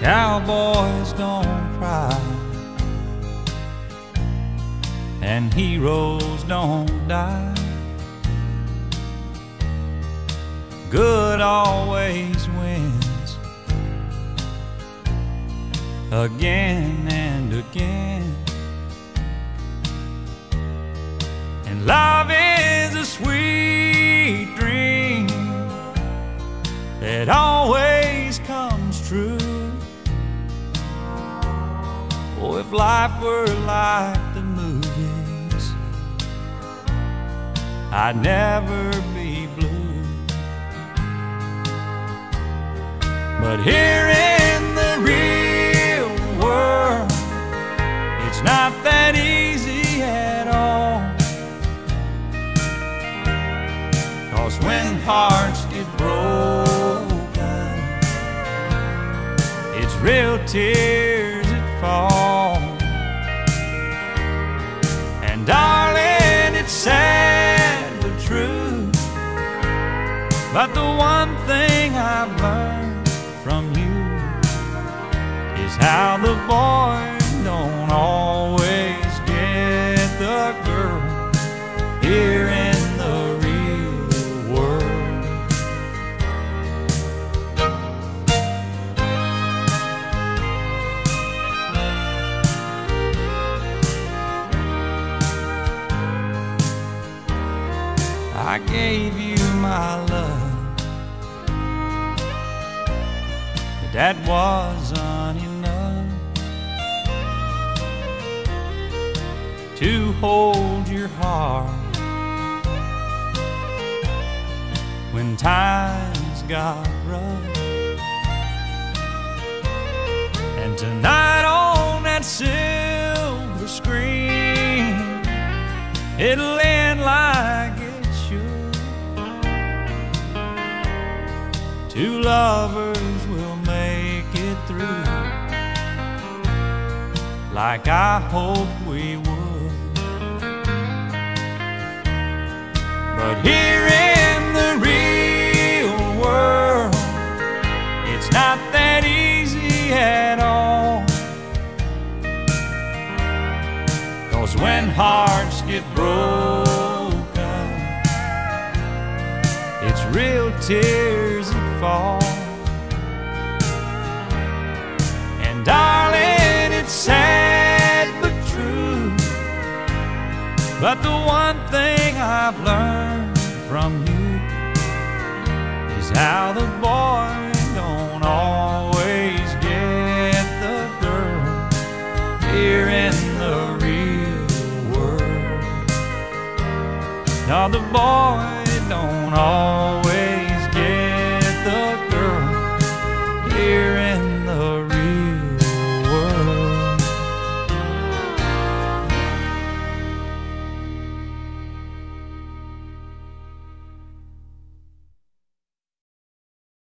Cowboys don't cry, and heroes don't die. Good always wins again and again. And love Oh, if life were like the movies, I'd never be blue. But here in the real world, it's not that easy at all. Cause when hearts get broken, it's real tears sad but true. But the one thing I've learned from you is how the boy I gave you my love, but that wasn't enough to hold your heart when times got rough. And tonight on that silver screen, it'll end like Two lovers will make it through, like I hoped we would. But here in the real world, it's not that easy at all. Cause when hearts get broken, it's real tears fall. And darling, it's sad but true. But the one thing I've learned from you is how the boy don't always get the girl here in the real world. Now the boy don't always